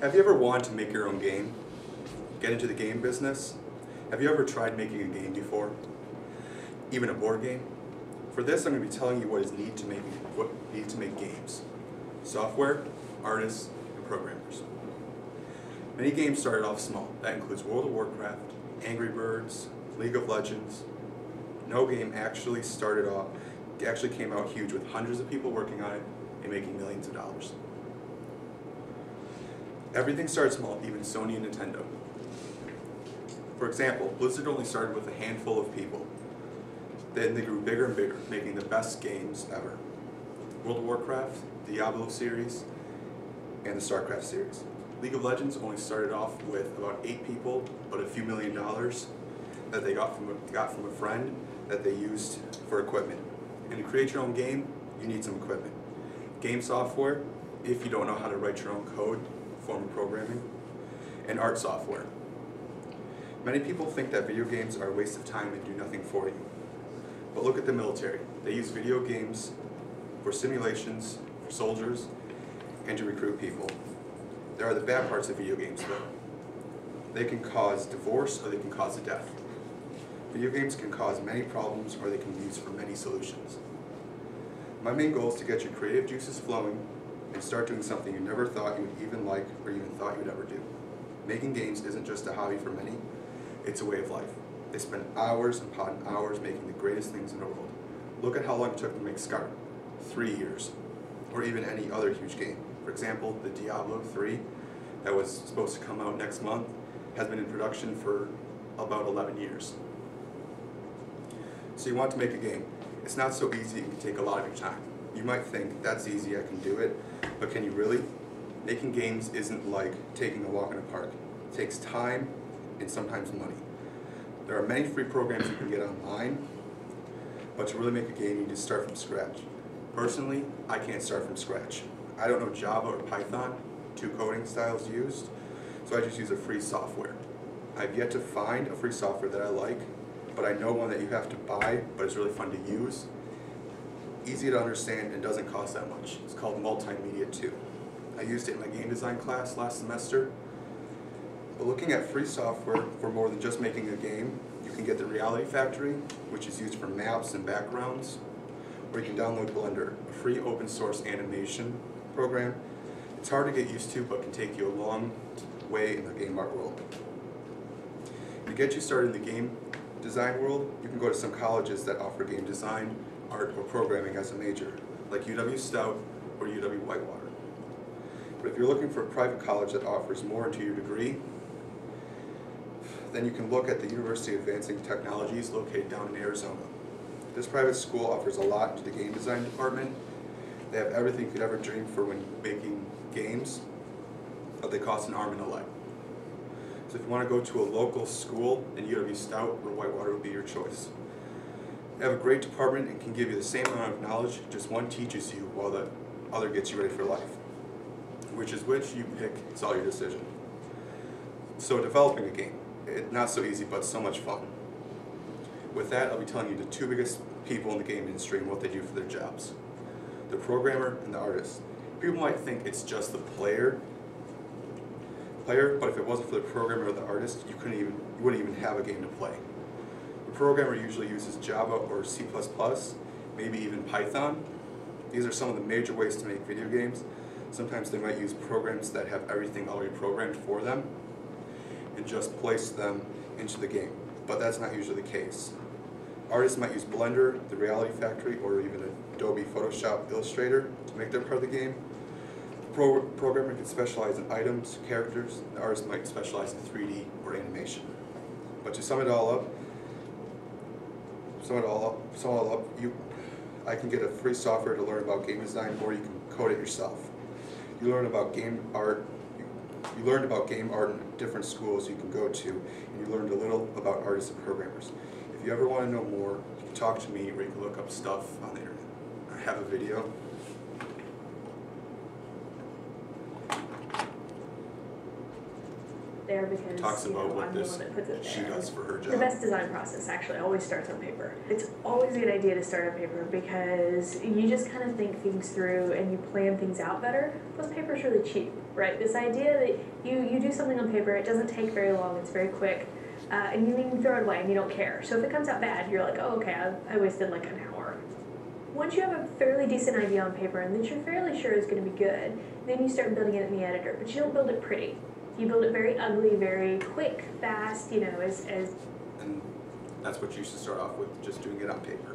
Have you ever wanted to make your own game? Get into the game business? Have you ever tried making a game before? Even a board game? For this, I'm going to be telling you what is needed to make what needed to make games: software, artists, and programmers. Many games started off small. That includes World of Warcraft, Angry Birds, League of Legends. No game actually started off actually came out huge with hundreds of people working on it and making millions of dollars. Everything starts small, even Sony and Nintendo. For example, Blizzard only started with a handful of people. Then they grew bigger and bigger, making the best games ever. World of Warcraft, Diablo series, and the StarCraft series. League of Legends only started off with about eight people, but a few million dollars that they got from a, got from a friend that they used for equipment. And to create your own game, you need some equipment. Game software, if you don't know how to write your own code, form of programming, and art software. Many people think that video games are a waste of time and do nothing for you. But look at the military. They use video games for simulations, for soldiers, and to recruit people. There are the bad parts of video games though. They can cause divorce or they can cause a death. Video games can cause many problems or they can be used for many solutions. My main goal is to get your creative juices flowing and start doing something you never thought you would even like or even thought you'd ever do. Making games isn't just a hobby for many, it's a way of life. They spend hours upon hours making the greatest things in the world. Look at how long it took to make Scar, three years, or even any other huge game. For example, the Diablo 3 that was supposed to come out next month has been in production for about 11 years. So you want to make a game. It's not so easy, it can take a lot of your time. You might think, that's easy, I can do it, but can you really? Making games isn't like taking a walk in a park. It takes time and sometimes money. There are many free programs you can get online, but to really make a game, you need to start from scratch. Personally, I can't start from scratch. I don't know Java or Python, two coding styles used, so I just use a free software. I've yet to find a free software that I like but I know one that you have to buy, but it's really fun to use. Easy to understand and doesn't cost that much. It's called Multimedia 2. I used it in my game design class last semester. But looking at free software for more than just making a game, you can get the Reality Factory, which is used for maps and backgrounds, or you can download Blender, a free open source animation program. It's hard to get used to, but can take you a long way in the game art world. To get you started in the game design world, you can go to some colleges that offer game design, art, or programming as a major, like UW Stout or UW Whitewater. But if you're looking for a private college that offers more into your degree, then you can look at the University of Advancing Technologies located down in Arizona. This private school offers a lot to the game design department. They have everything you could ever dream for when making games, but they cost an arm and a leg. So if you want to go to a local school, then UW Stout or Whitewater would be your choice. Have a great department and can give you the same amount of knowledge, just one teaches you while the other gets you ready for life. Which is which, you pick, it's all your decision. So developing a game, it, not so easy, but so much fun. With that, I'll be telling you the two biggest people in the game industry and what they do for their jobs. The programmer and the artist. People might think it's just the player player, but if it wasn't for the programmer or the artist, you couldn't even you wouldn't even have a game to play. The programmer usually uses Java or C++, maybe even Python. These are some of the major ways to make video games. Sometimes they might use programs that have everything already programmed for them and just place them into the game, but that's not usually the case. Artists might use Blender, the Reality Factory, or even Adobe Photoshop Illustrator to make their part of the game, Pro programmer can specialize in items, characters, the artist might specialize in 3D or animation. But to sum it all up, it all up, all you, I can get a free software to learn about game design, or you can code it yourself. You learn about game art, you, you learned about game art in different schools you can go to, and you learned a little about artists and programmers. If you ever want to know more, you can talk to me, or you can look up stuff on the internet. I have a video there because talks you about know, what I'm this the one that puts it she there. does for her job. The best design process actually always starts on paper. It's always a good idea to start on paper because you just kind of think things through and you plan things out better. Plus, paper's really cheap. right? This idea that you, you do something on paper, it doesn't take very long, it's very quick, uh, and you can throw it away and you don't care. So if it comes out bad, you're like, oh, okay, I, I wasted like an hour. Once you have a fairly decent idea on paper and that you're fairly sure is going to be good, then you start building it in the editor. But you don't build it pretty. You build it very ugly, very quick, fast, you know, as, as And that's what you should start off with, just doing it on paper.